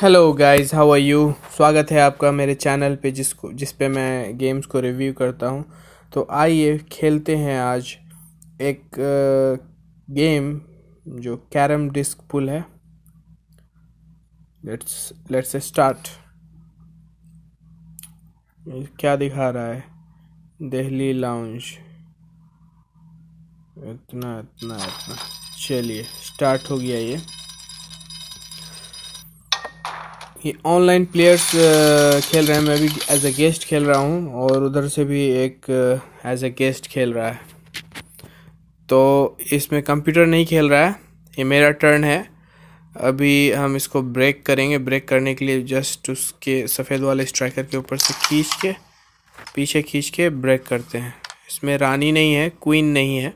Hello guys how are you स्वागत है आपका मेरे चैनल पे जिसको जिस पे मैं गेम्स को रिव्यू करता हूँ। तो आइए खेलते हैं आज एक गेम जो कैरम डिस्क पुल है। लेट्स लेट्स स्टार्ट क्या दिखा रहा है? दिल्ली लाउंज इतना इतना इतना। चलिए स्टार्ट हो गया ये। ये ऑनलाइन प्लेयर्स खेल रहे हैं। मैं भी एज ए गेस्ट खेल रहा हूँ और उधर से भी एक एज ए गेस्ट खेल रहा है। तो इसमें कंप्यूटर नहीं खेल रहा है। ये मेरा टर्न है। अभी हम इसको ब्रेक करेंगे। ब्रेक करने के लिए जस्ट उसके सफ़ेद वाले स्ट्राइकर के ऊपर से खींच के, पीछे खींच के ब्रेक करते हैं। इसमें रानी नहीं है क्वीन नहीं है।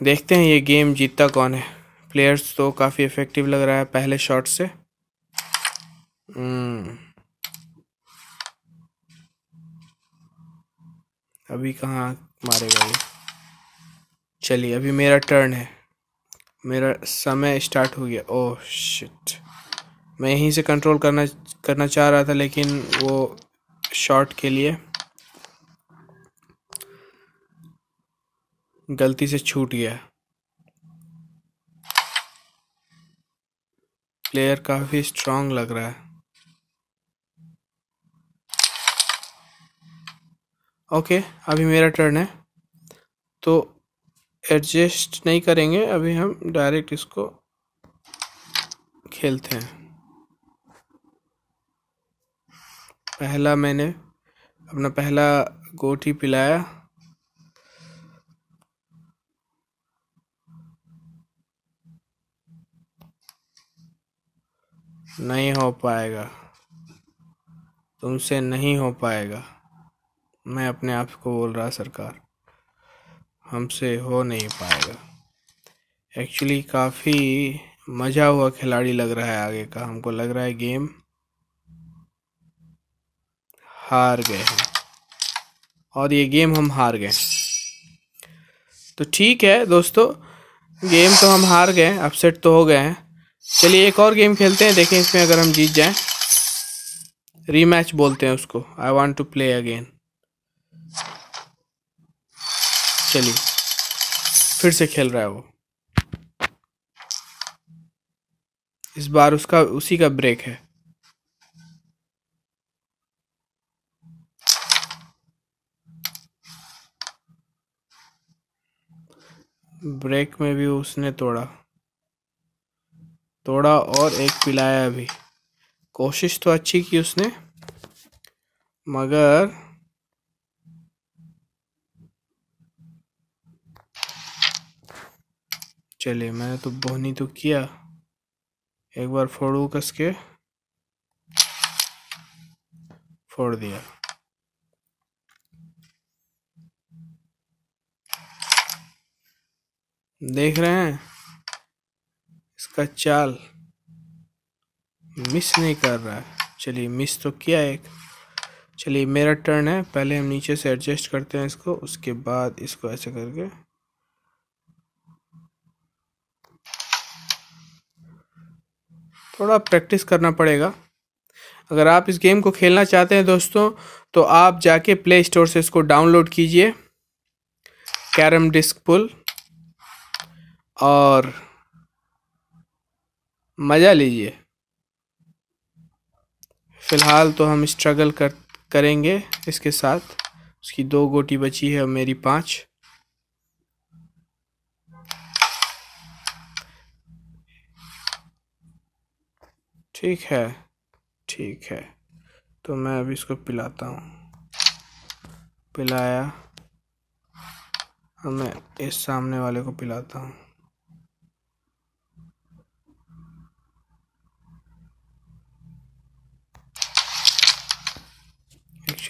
देखते हैं ये गेम जीतता कौन है। प्लेयर्स तो काफ़ी इफ़ेक्टिव लग रहा है पहले शॉट से। हम्म। अभी कहाँ मारेगा ये? चलिए, अभी मेरा टर्न है। मेरा समय स्टार्ट हो गया। ओह शिट मैं यहीं से कंट्रोल करना करना चाह रहा था, लेकिन वो शॉट के लिए गलती से छूट गया। प्लेयर काफ़ी स्ट्रांग लग रहा है। ओके अभी मेरा टर्न है। तो एडजस्ट नहीं करेंगे, अभी हम डायरेक्ट इसको खेलते हैं। पहला मैंने अपना पहला गोटी पिलाया। नहीं हो पाएगा। तुमसे नहीं हो पाएगा। मैं अपने आप को बोल रहा, सरकार। हमसे हो नहीं पाएगा। एक्चुअली काफ़ी मज़ा हुआ खिलाड़ी लग रहा है आगे का। हमको लग रहा है गेम हार गए हैं। और ये गेम हम हार गए तो ठीक है दोस्तों, गेम तो हम हार गए अपसेट तो हो गए हैं। चलिए एक और गेम खेलते हैं, देखें इसमें अगर हम जीत जाएँ। रीमैच बोलते हैं उसको। I want to play again चलिए, फिर से खेल रहा है वो। इस बार उसका, उसी का ब्रेक है। ब्रेक में भी उसने तोड़ा। तोड़ा और एक पिलाया भी। कोशिश तो अच्छी की उसने, मगर चलिए, मैंने तो बोहनी तो किया। एक बार फोड़ू कस के फोड़ दिया। देख रहे हैं? इसका चाल मिस नहीं कर रहा है। चलिए मिस तो किया एक। चलिए मेरा टर्न है। पहले हम नीचे से एडजस्ट करते हैं इसको, उसके बाद इसको ऐसे करके। थोड़ा प्रैक्टिस करना पड़ेगा। अगर आप इस गेम को खेलना चाहते हैं दोस्तों तो आप जाके प्ले स्टोर से इसको डाउनलोड कीजिए। कैरम डिस्क पुल और मज़ा लीजिए। फ़िलहाल तो हम स्ट्रगल कर, करेंगे इसके साथ। उसकी दो गोटी बची है और मेरी पाँच। ठीक है ठीक है। तो मैं अभी इसको पिलाता हूँ। पिलाया और मैं इस सामने वाले को पिलाता हूँ।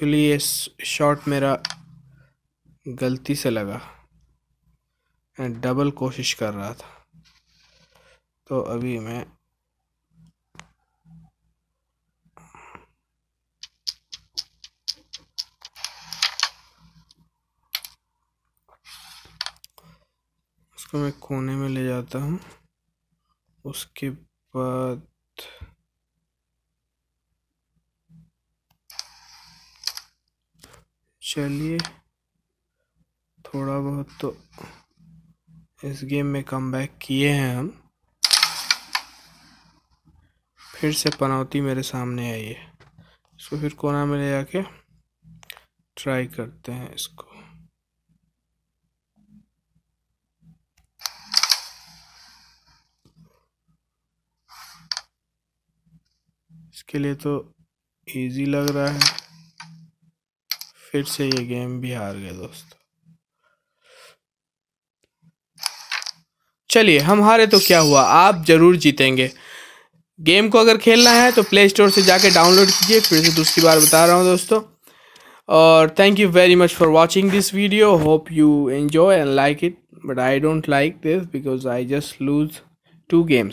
एक्चुअली ये शॉट मेरा गलती से लगा। डबल कोशिश कर रहा था। तो अभी मैं इसको मैं कोने में ले जाता हूँ। उसके बाद चलिए, थोड़ा बहुत तो इस गेम में कम बैक किए हैं हम। फिर से पनौती मेरे सामने आई है। इसको फिर कोना में ले जाके ट्राई करते हैं इसको। इसके लिए तो इजी लग रहा है। फिर से ये गेम भी हार गए दोस्तों। चलिए, हम हारे तो क्या हुआ? आप ज़रूर जीतेंगे। गेम को अगर खेलना है तो प्ले स्टोर से जाके डाउनलोड कीजिए, फिर से दूसरी बार बता रहा हूँ दोस्तों। और thank you very much for watching this video hope you enjoy and like it but I don't like this because I just lose two games